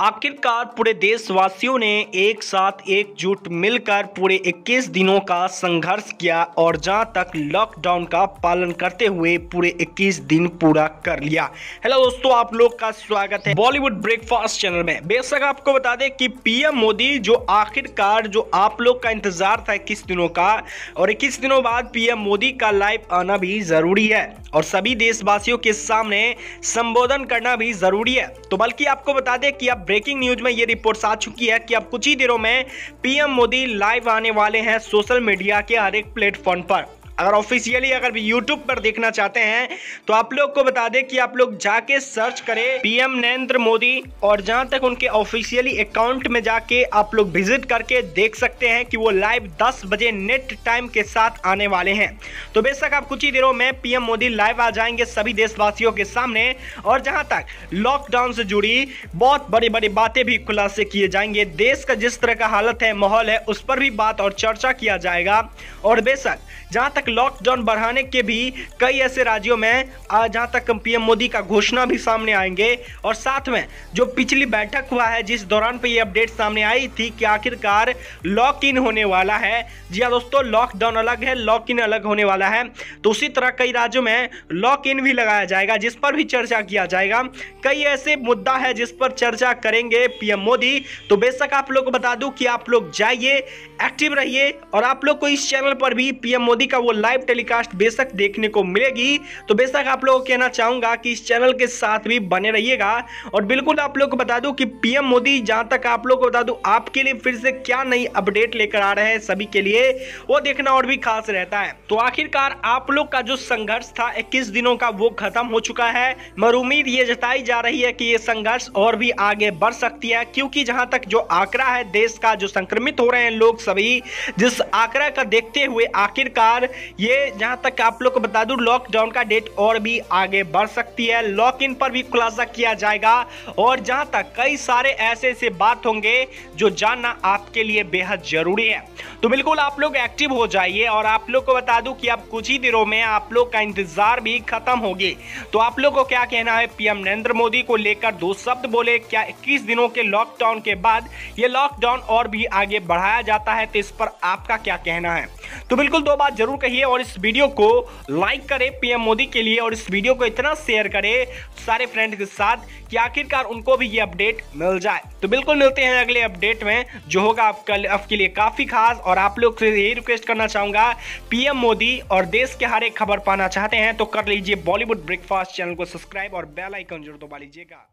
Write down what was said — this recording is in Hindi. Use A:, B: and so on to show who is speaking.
A: आखिरकार पूरे देशवासियों ने एक साथ एकजुट मिलकर पूरे 21 दिनों का संघर्ष किया और जहाँ तक लॉकडाउन का पालन करते हुए पूरे 21 दिन पूरा कर लिया। हेलो दोस्तों, आप लोग का स्वागत है बॉलीवुड ब्रेकफास्ट चैनल में। बेशक आपको बता दें कि पीएम मोदी जो आखिरकार जो आप लोग का इंतज़ार था इक्कीस दिनों का, और इक्कीस दिनों बाद पीएम मोदी का लाइव आना भी ज़रूरी है, और सभी देशवासियों के सामने संबोधन करना भी ज़रूरी है। तो बल्कि आपको बता दें कि अब ब्रेकिंग न्यूज़ में ये रिपोर्ट्स आ चुकी है कि अब कुछ ही दिनों में पीएम मोदी लाइव आने वाले हैं सोशल मीडिया के हर एक प्लेटफॉर्म पर। अगर ऑफिशियली अगर यूट्यूब पर देखना चाहते हैं तो आप लोग को बता दें कि आप लोग जाके सर्च करें पीएम नरेंद्र मोदी और जहाँ तक उनके ऑफिशियली अकाउंट में जाके आप लोग विज़िट करके देख सकते हैं कि वो लाइव 10 बजे नेट टाइम के साथ आने वाले हैं। तो बेशक आप कुछ ही दिनों में पीएम मोदी लाइव आ जाएँगे सभी देशवासियों के सामने और जहाँ तक लॉकडाउन से जुड़ी बहुत बड़ी बड़ी बातें भी खुलासे किए जाएँगे। देश का जिस तरह का हालत है, माहौल है, उस पर भी बात और चर्चा किया जाएगा। और बेशक जहाँ तक लॉकडाउन बढ़ाने के भी कई ऐसे राज्यों में जहाँ तक पीएम मोदी का घोषणा भी सामने आएँगे। और साथ में जो पिछली बैठक हुआ है, जिस दौरान पे ये अपडेट सामने आई थी कि आखिरकार लॉक इन होने वाला है। जी हाँ दोस्तों लॉकडाउन अलग है लॉक इन अलग होने वाला है। तो उसी तरह कई राज्यों में लॉक इन भी लगाया जाएगा, जिस पर भी चर्चा किया जाएगा। कई ऐसे मुद्दा है, जिस पर चर्चा करेंगे पीएम मोदी। तो बेशक आप लोग को बता दूँ कि आप लोग जाइए एक्टिव रहिए। और आप लोग को इस चैनल पर भी पीएम मोदी का वो लाइव टेलीकास्ट बेशक देखने को मिलेगी। तो बेशक आप लोगों को कहना चाहूँगा कि इस चैनल के साथ भी बने रहिएगा। और बिल्कुल आप लोग को बता दूँ कि पीएम मोदी, जहाँ तक आप लोग को बता दूँ, आपके लिए फिर से क्या नई अपडेट लेकर आ रहे हैं सभी के लिए, वो देखना और भी खास रहता है। तो आखिरकार आप लोग का जो संघर्ष था, इक्कीस दिनों का वो खत्म हो चुका है। मगर उम्मीद ये जताई जा रही है कि ये संघर्ष और भी आगे बढ़ सकती है, क्योंकि जहाँ तक जो आंकड़ा है, देश का जो संक्रमित हो रहे हैं लोग सभी, जिस आंकड़ा का देखते हुए आखिरकार ये जहाँ तक आप लोग को बता दूँ लॉकडाउन का डेट और भी आगे बढ़ सकती है। लॉक इन पर भी खुलासा किया जाएगा। और जहाँ तक कई सारे ऐसे ऐसे बात होंगे जो जानना आपके लिए बेहद ज़रूरी है। तो बिल्कुल आप लोग एक्टिव हो जाइए और आप लोग को बता दूँ कि अब कुछ ही दिनों में आप लोग का इंतज़ार भी खत्म होगी। तो आप लोग को क्या कहना है? पीएम नरेंद्र मोदी को लेकर दो शब्द बोले, क्या 21 दिनों के लॉकडाउन के बाद ये लॉकडाउन और भी आगे बढ़ाया जाता है? तो इस पर आपका क्या कहना है? तो बिल्कुल दो बात ज़रूर कहिए और इस वीडियो को लाइक करें पीएम मोदी के लिए और इस वीडियो को इतना शेयर करें सारे फ्रेंड्स के साथ कि आखिरकार उनको भी ये अपडेट मिल जाए। तो बिल्कुल मिलते हैं अगले अपडेट में, जो होगा आपका आपके लिए काफ़ी खास और आप लोग से यही रिक्वेस्ट करना चाहूँगा पीएम मोदी और देश के हर एक खबर पाना चाहते हैं तो कर लीजिए बॉलीवुड ब्रेकफास्ट चैनल को सब्सक्राइब और बेल आइकन ज़रूर दबा लीजिएगा।